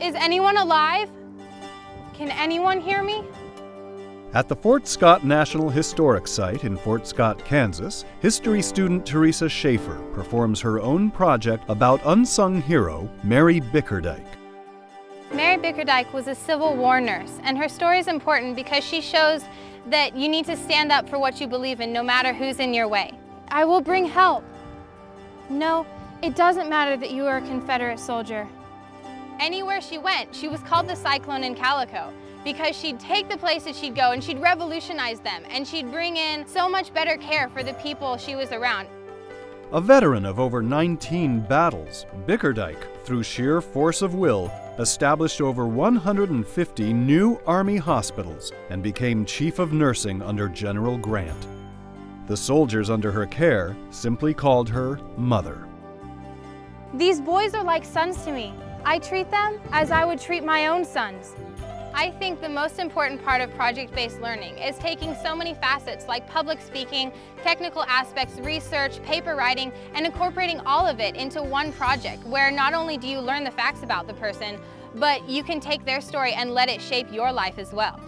anyone alive? Can anyone hear me? At the Fort Scott National Historic Site in Fort Scott, Kansas, history student Teresa Schaefer performs her own project about unsung hero Mary Bickerdyke. Mary Bickerdyke was a Civil War nurse, and her story is important because she shows that you need to stand up for what you believe in no matter who's in your way. I will bring help. No, it doesn't matter that you are a Confederate soldier. Anywhere she went, she was called the Cyclone in Calico because she'd take the places she'd go and she'd revolutionize them and she'd bring in so much better care for the people she was around. A veteran of over 19 battles, Bickerdyke, through sheer force of will, established over 150 new Army hospitals and became Chief of Nursing under General Grant. The soldiers under her care simply called her Mother. These boys are like sons to me. I treat them as I would treat my own sons. I think the most important part of project-based learning is taking so many facets like public speaking, technical aspects, research, paper writing, and incorporating all of it into one project where not only do you learn the facts about the person, but you can take their story and let it shape your life as well.